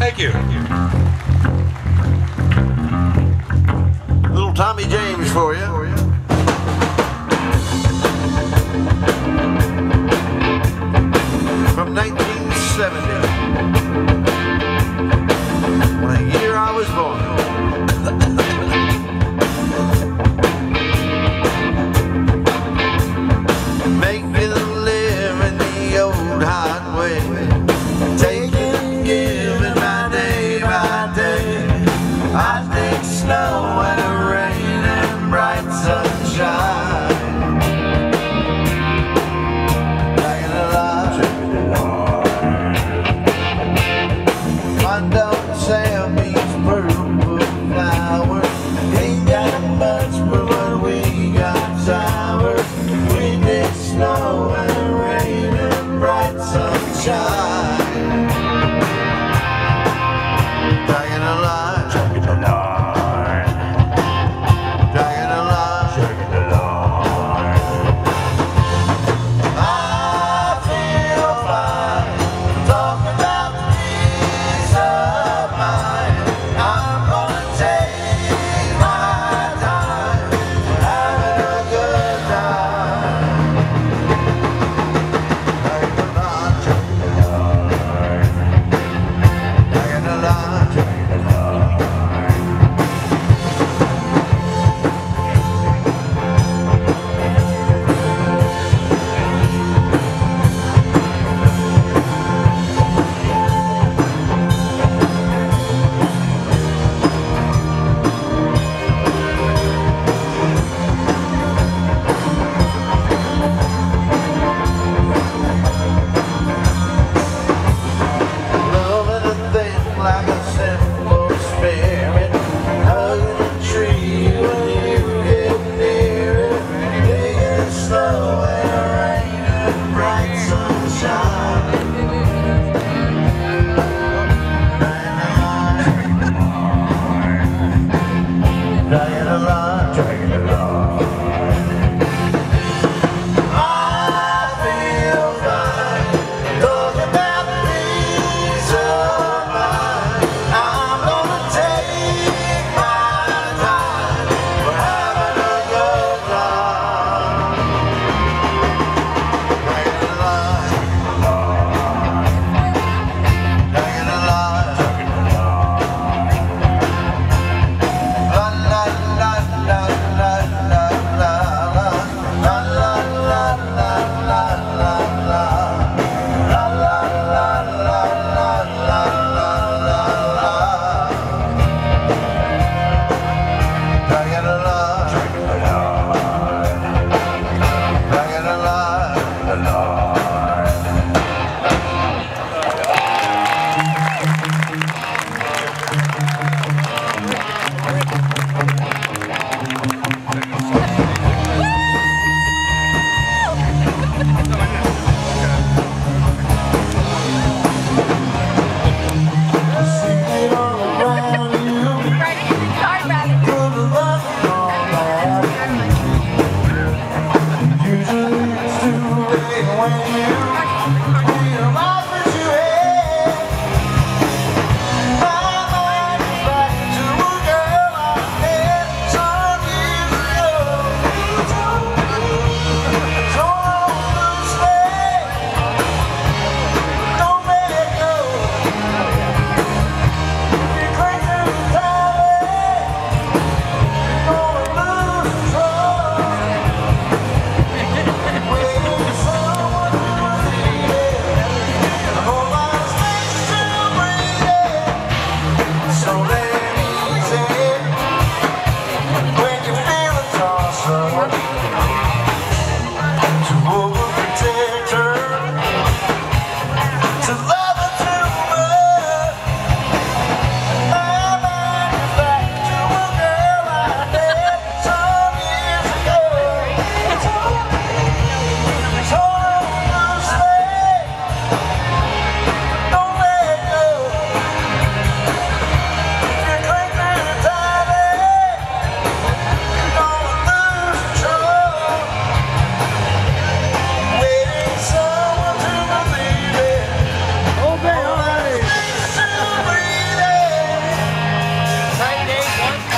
Thank you. Little Tommy James for you. For you. From 1970. wonder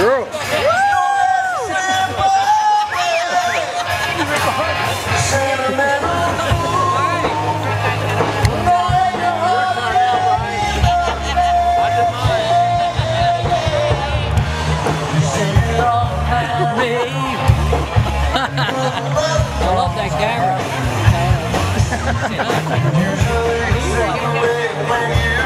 girl. I love that camera.